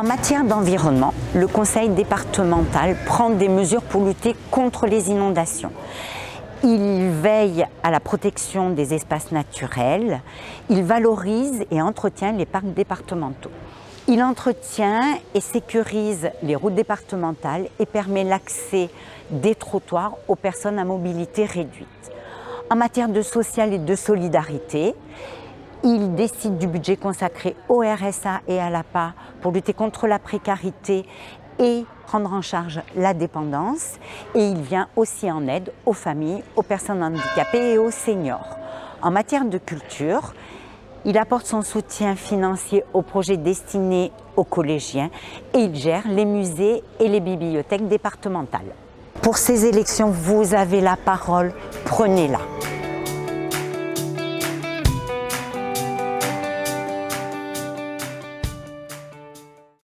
En matière d'environnement, le conseil départemental prend des mesures pour lutter contre les inondations. Il veille à la protection des espaces naturels, il valorise et entretient les parcs départementaux. Il entretient et sécurise les routes départementales et permet l'accès des trottoirs aux personnes à mobilité réduite. En matière de social et de solidarité, il décide du budget consacré au RSA et à l'APA pour lutter contre la précarité et prendre en charge la dépendance. Et il vient aussi en aide aux familles, aux personnes handicapées et aux seniors. En matière de culture, il apporte son soutien financier aux projets destinés aux collégiens et il gère les musées et les bibliothèques départementales. Pour ces élections, vous avez la parole, prenez-la.